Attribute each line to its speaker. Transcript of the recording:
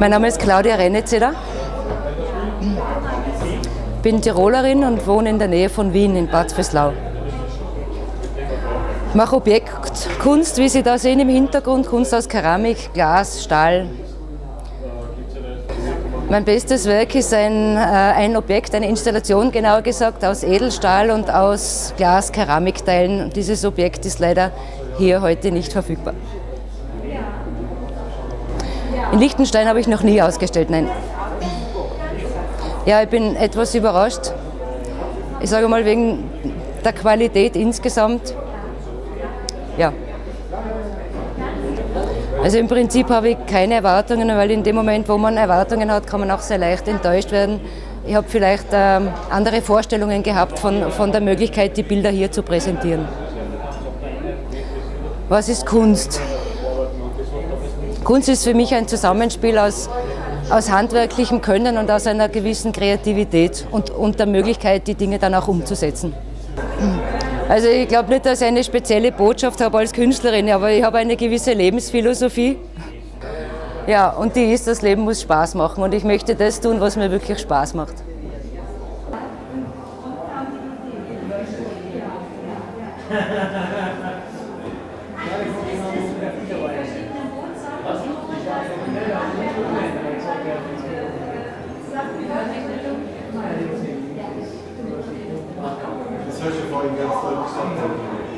Speaker 1: Mein Name ist Claudia Rennezeder. Ich Bin Tirolerin und wohne in der Nähe von Wien in Bad Veslau. Mache Objektkunst, wie Sie da sehen im Hintergrund, Kunst aus Keramik, Glas, Stahl, mein bestes Werk ist ein, äh, ein Objekt, eine Installation genauer gesagt, aus Edelstahl und aus Glas-Keramikteilen. Dieses Objekt ist leider hier heute nicht verfügbar. In Liechtenstein habe ich noch nie ausgestellt, nein. Ja, ich bin etwas überrascht. Ich sage mal wegen der Qualität insgesamt. Ja. Also im Prinzip habe ich keine Erwartungen, weil in dem Moment, wo man Erwartungen hat, kann man auch sehr leicht enttäuscht werden. Ich habe vielleicht ähm, andere Vorstellungen gehabt von, von der Möglichkeit, die Bilder hier zu präsentieren. Was ist Kunst? Kunst ist für mich ein Zusammenspiel aus, aus handwerklichem Können und aus einer gewissen Kreativität und, und der Möglichkeit, die Dinge dann auch umzusetzen. Also ich glaube nicht, dass ich eine spezielle Botschaft habe als Künstlerin, aber ich habe eine gewisse Lebensphilosophie. Ja, und die ist, das Leben muss Spaß machen und ich möchte das tun, was mir wirklich Spaß macht. searching for, you get stuck something.